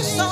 It's so